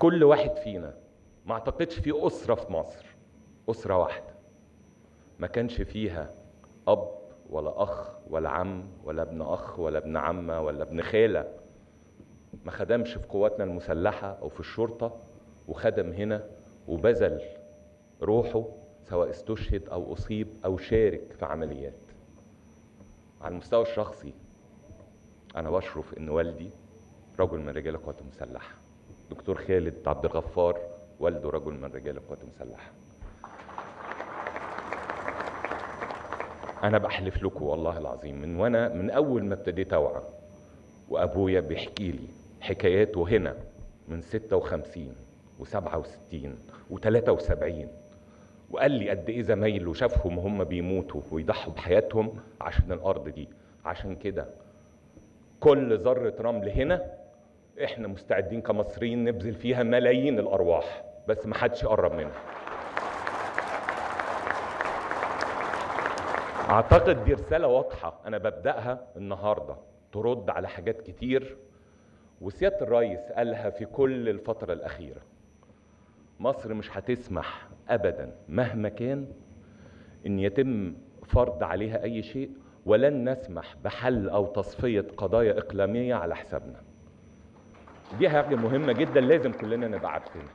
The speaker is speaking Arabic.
كل واحد فينا ما اعتقدش في أسرة في مصر أسرة واحدة. ما كانش فيها أب ولا أخ ولا عم ولا ابن أخ ولا ابن عمة ولا ابن خالة. ما خدمش في قواتنا المسلحة أو في الشرطة وخدم هنا وبذل روحه سواء استشهد أو أصيب أو شارك في عمليات. على المستوى الشخصي أنا بشرف إن والدي رجل من رجال القوات المسلحة. دكتور خالد عبد الغفار والده رجل من رجال القوات المسلحة. أنا بحلف لكم والله العظيم من وأنا من أول ما ابتديت أوعى وأبويا بيحكي لي حكاياته هنا من 56 و67 و73 وقال لي قد إيه زمايله شافهم وهم بيموتوا ويضحوا بحياتهم عشان الأرض دي. عشان كده كل ذرة رمل هنا إحنا مستعدين كمصريين نبذل فيها ملايين الأرواح بس ما حدش يقرب منها. أعتقد دي رسالة واضحة أنا ببدأها النهارده ترد على حاجات كتير وسيادة الرئيس قالها في كل الفترة الأخيرة. مصر مش هتسمح ابدا مهما كان إن يتم فرض عليها أي شيء ولن نسمح بحل أو تصفية قضايا إقليمية على حسابنا. دي حاجة مهمة جدا لازم كلنا نبقى عارفينها.